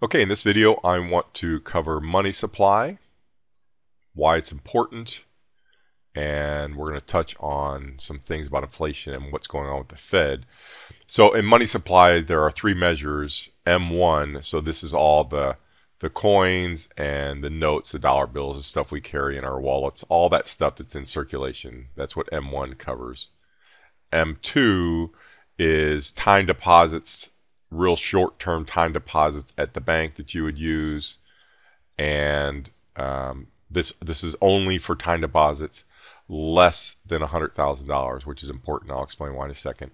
Okay, in this video, I want to cover money supply, why it's important, and we're going to touch on some things about inflation and what's going on with the Fed. So in money supply, there are three measures. M1, so this is all the the coins and the notes, the dollar bills, the stuff we carry in our wallets, all that stuff that's in circulation. That's what M1 covers. M2 is time deposits real short term time deposits at the bank that you would use. And um, this this is only for time deposits less than $100,000, which is important. I'll explain why in a second.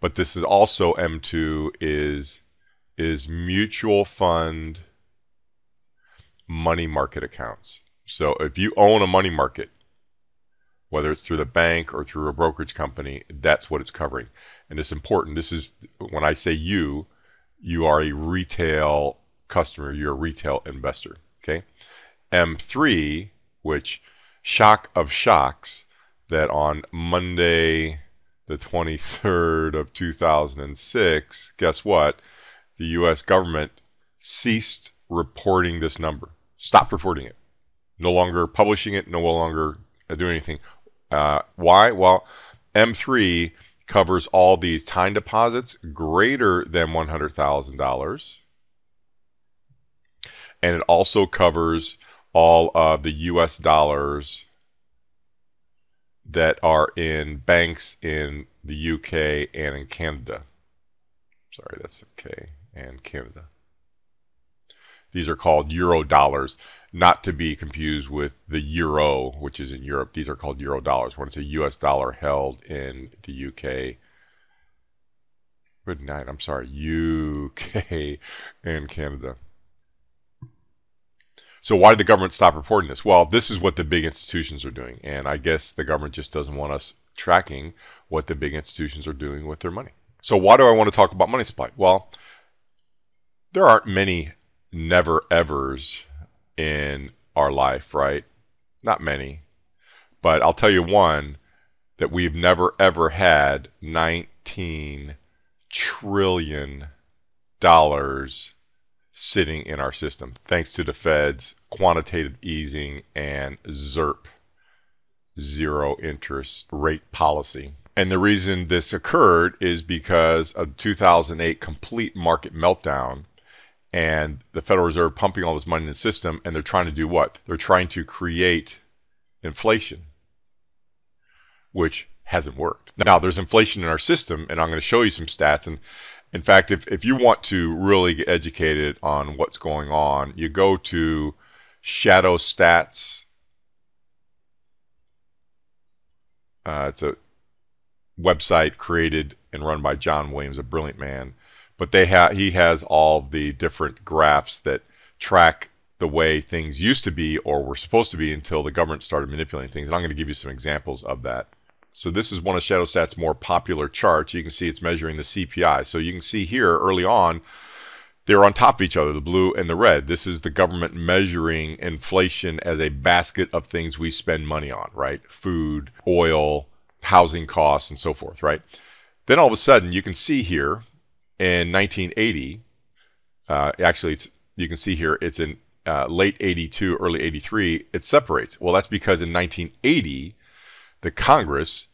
But this is also M2 is is mutual fund money market accounts. So if you own a money market, whether it's through the bank or through a brokerage company, that's what it's covering. And it's important. This is when I say you, you are a retail customer, you're a retail investor. Okay. M3, which shock of shocks, that on Monday, the 23rd of 2006, guess what? The US government ceased reporting this number, stopped reporting it, no longer publishing it, no longer doing anything. Uh, why? Well, M3 covers all these time deposits greater than $100,000. And it also covers all of the US dollars that are in banks in the UK and in Canada. Sorry, that's okay, and Canada. These are called euro dollars not to be confused with the euro, which is in Europe. These are called euro dollars when it's a US dollar held in the UK. Good night. I'm sorry, UK and Canada. So why did the government stop reporting this? Well, this is what the big institutions are doing, and I guess the government just doesn't want us tracking what the big institutions are doing with their money. So why do I want to talk about money supply? Well, there aren't many never evers in our life, right? Not many. But I'll tell you one that we've never ever had 19 trillion dollars sitting in our system thanks to the Fed's quantitative easing and ZIRP zero interest rate policy. And the reason this occurred is because of 2008 complete market meltdown and the Federal Reserve pumping all this money in the system, and they're trying to do what? They're trying to create inflation, which hasn't worked. Now, there's inflation in our system, and I'm going to show you some stats. And in fact, if, if you want to really get educated on what's going on, you go to Shadow Stats. Uh, it's a website created and run by John Williams, a brilliant man but they have he has all the different graphs that track the way things used to be or were supposed to be until the government started manipulating things. And I'm going to give you some examples of that. So this is one of ShadowStat's more popular charts. You can see it's measuring the CPI. So you can see here early on, they're on top of each other, the blue and the red. This is the government measuring inflation as a basket of things we spend money on, right? Food, oil, housing costs, and so forth, right? Then all of a sudden, you can see here in 1980. Uh, actually, it's, you can see here it's in uh, late 82, early 83. It separates. Well, that's because in 1980, the Congress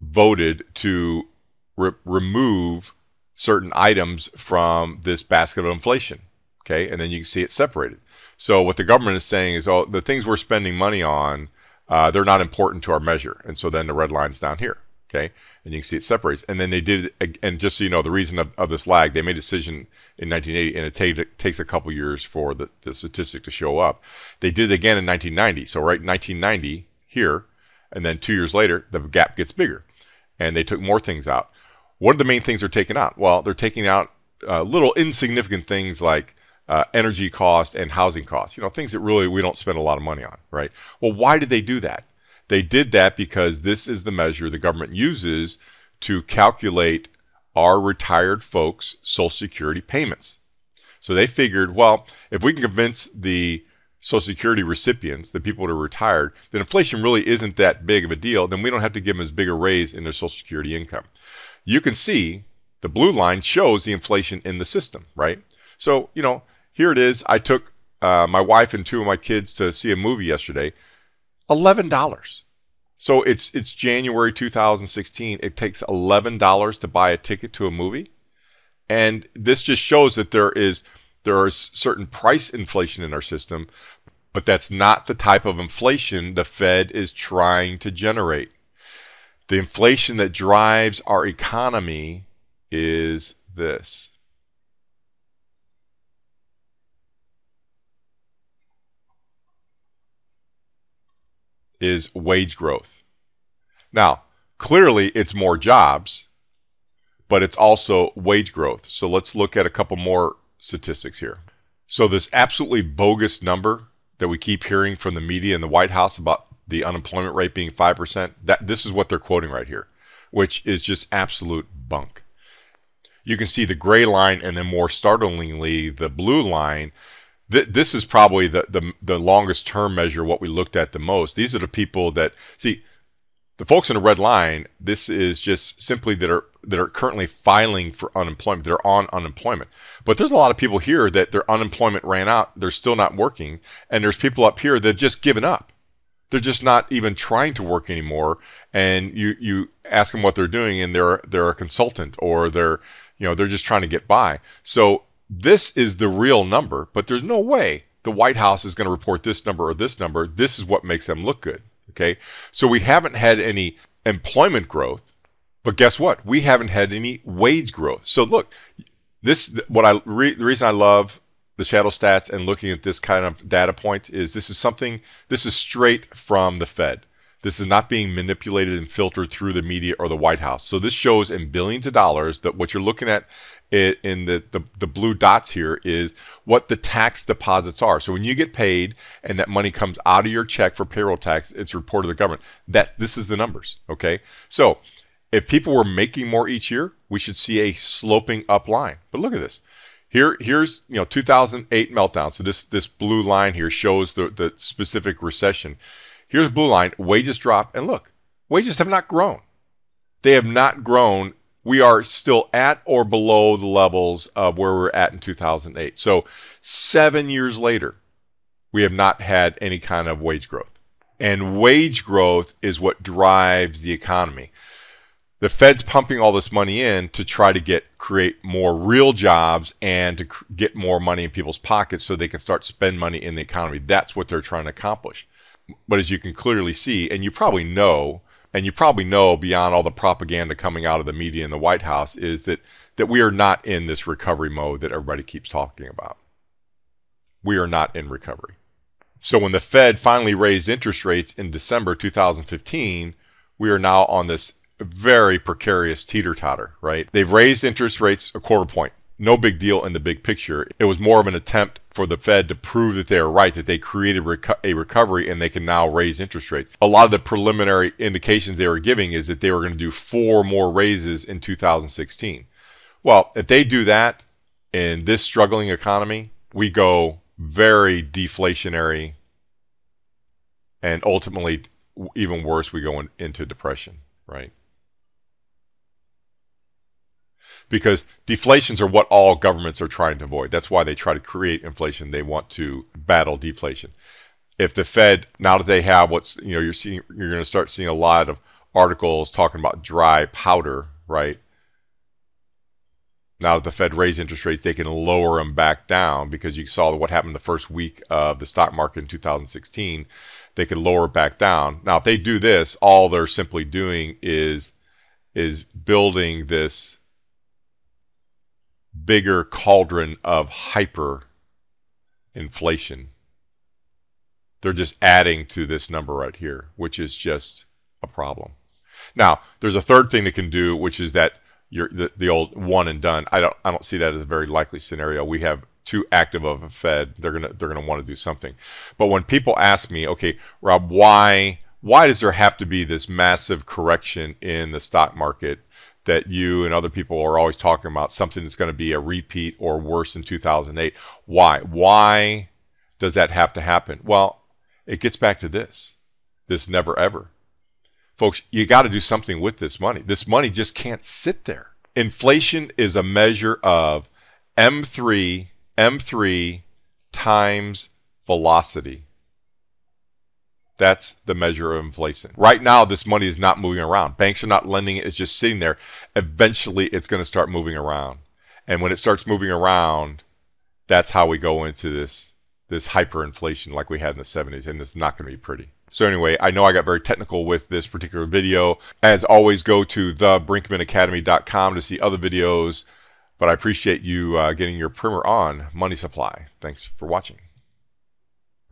voted to re- remove certain items from this basket of inflation. Okay, and then you can see it separated. So what the government is saying is, oh, the things we're spending money on, uh, they're not important to our measure. And so then the red line's down here. Okay, and you can see it separates. And then they did, and just so you know, the reason of, of this lag, they made a decision in 1980, and it, take, it takes a couple years for the, the statistic to show up. They did it again in 1990. So right, 1990 here, and then two years later, the gap gets bigger, and they took more things out. What are the main things they're taking out? Well, they're taking out uh, little insignificant things like uh, energy cost and housing costs. You know, things that really we don't spend a lot of money on, right? Well, why did they do that? They did that because this is the measure the government uses to calculate our retired folks' Social Security payments. So they figured, well, if we can convince the Social Security recipients, the people that are retired, that inflation really isn't that big of a deal, then we don't have to give them as big a raise in their Social Security income. You can see the blue line shows the inflation in the system, right? So, you know, here it is. I took uh, my wife and two of my kids to see a movie yesterday. Eleven dollars. So it's it's January 2016. It takes eleven dollars to buy a ticket to a movie, and this just shows that there is there is certain price inflation in our system, but that's not the type of inflation the Fed is trying to generate. The inflation that drives our economy is this. Is wage growth. Now, clearly it's more jobs, but it's also wage growth. So let's look at a couple more statistics here. So, this absolutely bogus number that we keep hearing from the media and the White House about the unemployment rate being 5%, that this is what they're quoting right here, which is just absolute bunk. You can see the gray line and then more startlingly the blue line. This is probably the, the, the longest term measure, what we looked at the most. These are the people that see the folks in the red line, this is just simply that are that are currently filing for unemployment. They're on unemployment. But there's a lot of people here that their unemployment ran out. They're still not working. And there's people up here that just given up. They're just not even trying to work anymore. And you you ask them what they're doing, and they're they're a consultant or they're you know they're just trying to get by. So this is the real number, but there's no way the White House is going to report this number or this number. This is what makes them look good. Okay. So we haven't had any employment growth, but guess what? We haven't had any wage growth. So look, this, what I, re, the reason I love the shadow stats and looking at this kind of data point is this is something, this is straight from the Fed. This is not being manipulated and filtered through the media or the White House. So this shows in billions of dollars that what you're looking at in the, the, the blue dots here is what the tax deposits are. So when you get paid and that money comes out of your check for payroll tax, it's reported to the government. That this is the numbers. Okay. So if people were making more each year, we should see a sloping up line. But look at this. Here, here's you know 2008 meltdown. So this this blue line here shows the, the specific recession. Here's blue line, wages drop, and look, wages have not grown. They have not grown. We are still at or below the levels of where we were at in 2008. So seven years later, we have not had any kind of wage growth. And wage growth is what drives the economy. The Fed's pumping all this money in to try to get create more real jobs and to get more money in people's pockets so they can start spend money in the economy. That's what they're trying to accomplish. But as you can clearly see, and you probably know, and you probably know beyond all the propaganda coming out of the media and the White House, is that, that we are not in this recovery mode that everybody keeps talking about. We are not in recovery. So when the Fed finally raised interest rates in December 2015, we are now on this very precarious teeter totter, right? They've raised interest rates a quarter point no big deal in the big picture. It was more of an attempt for the Fed to prove that they are right, that they created reco- a recovery and they can now raise interest rates. A lot of the preliminary indications they were giving is that they were going to do four more raises in 2016. Well, if they do that in this struggling economy, we go very deflationary and ultimately even worse, we go in, into depression, right? Because deflations are what all governments are trying to avoid. That's why they try to create inflation. They want to battle deflation. If the Fed now that they have what's you know you're seeing you're going to start seeing a lot of articles talking about dry powder, right? Now that the Fed raised interest rates, they can lower them back down because you saw what happened the first week of the stock market in 2016. They could lower back down. Now, if they do this, all they're simply doing is is building this bigger cauldron of hyper inflation. They're just adding to this number right here, which is just a problem. Now, there's a third thing they can do, which is that you're the, the old one and done. I don't I don't see that as a very likely scenario. We have too active of a Fed. They're gonna they're gonna want to do something. But when people ask me, okay, Rob, why why does there have to be this massive correction in the stock market that you and other people are always talking about something that's going to be a repeat or worse in 2008. Why? Why does that have to happen? Well, it gets back to this this never ever. Folks, you got to do something with this money. This money just can't sit there. Inflation is a measure of M3, M3 times velocity. That's the measure of inflation. Right now, this money is not moving around. Banks are not lending it, it's just sitting there. Eventually, it's going to start moving around. And when it starts moving around, that's how we go into this, this hyperinflation like we had in the 70s, and it's not going to be pretty. So anyway, I know I got very technical with this particular video. As always, go to thebrinkmanacademy.com to see other videos. But I appreciate you uh, getting your primer on money supply. Thanks for watching.